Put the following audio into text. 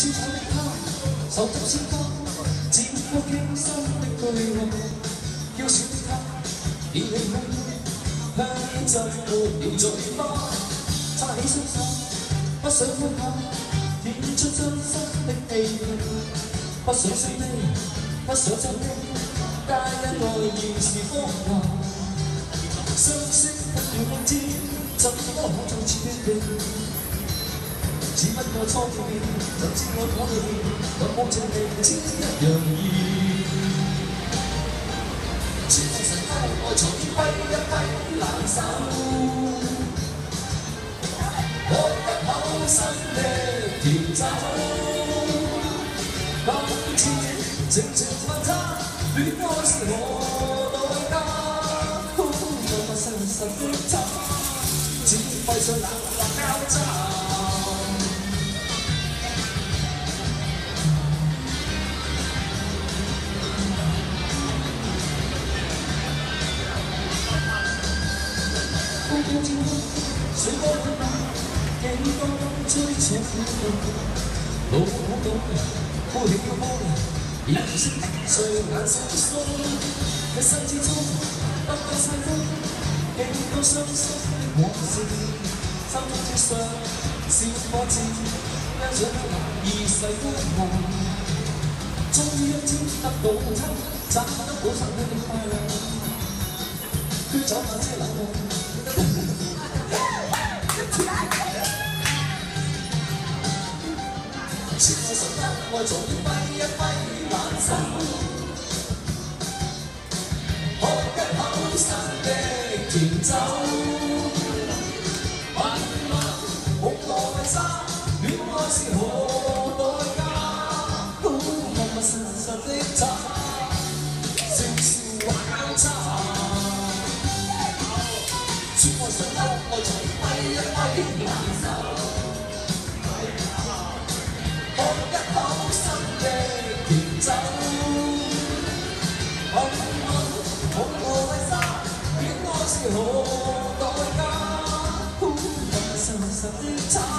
小丑的他，手執鮮花，剪過傾心的對話，嬌小的他，熱氣空，香煙浸沒了嘴巴，擦起双手，不想放下，顯出真心的氣氛，不想死的，不想走的，皆因愛現是謊話，相识不了不知，怎么可再次的你？只不过初见，就知我可以，有冇情明知一样易。全神爱爱从挥一挥冷手，喝一口新的甜酒。今次静静分叉，恋爱是何代价？默默实实的差，只费上冷冷交叉。 水波瀚漫，幾多追扯苦惱，路好陡，呼起個波，人生誰眼神疏，一生之中不夠細風，幾多傷心的往事，心中只想笑火箭，欣賞二世風華，終於一天得到親，找得到神的快樂，驅走那些冷漠。是爱神得爱，总要挥一挥冷手，喝一口新的甜酒。问问梦和为沙，恋爱是何代价？都默默实实的渣， 揮一揮冷手。何代價？深深的。